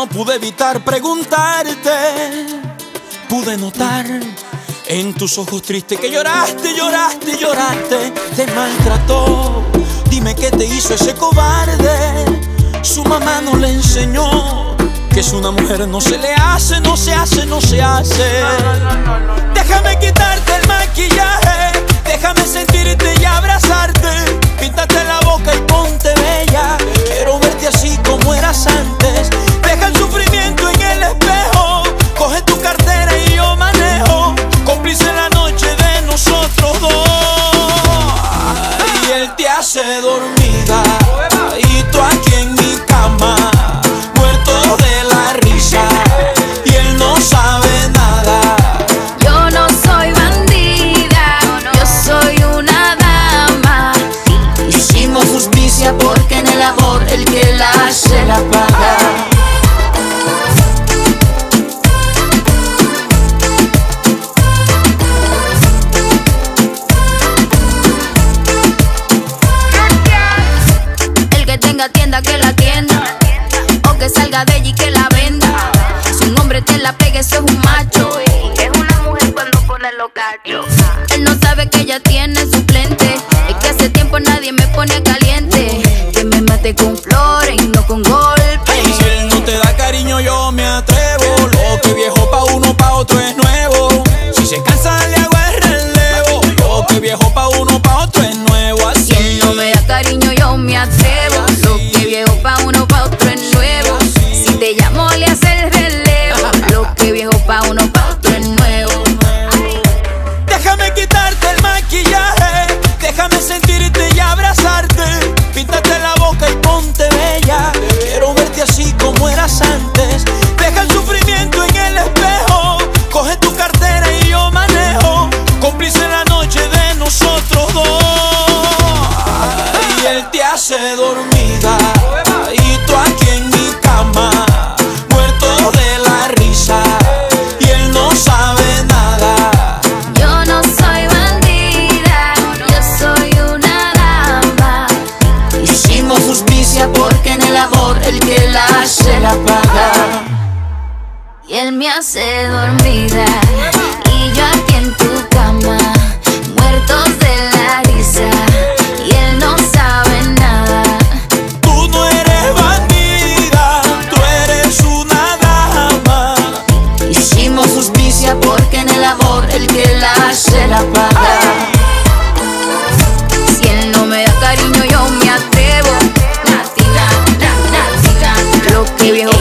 no pude evitar preguntarte. Pude notar en tus ojos tristes que lloraste, lloraste, lloraste. Te maltrató. Dime qué te hizo ese cobarde. Su mamá no le enseñó que es una mujer no se le hace, no se hace, no se hace. Déjame dormida. Y tú aquí en tenga tienda que la tienda, o que salga de allí que la venda. Si un hombre te la pega, eso es un macho. Es una mujer cuando pone los cachos. Él no sabe que ella tiene suplente. Hace dormida. Y tú aquí en mi cama. Muerto de la risa. Y él no sabe nada. Yo no soy bandida, yo soy una dama. Hicimos justicia porque en el amor el que la hace la paga. Y él me hace dormida. mi viejo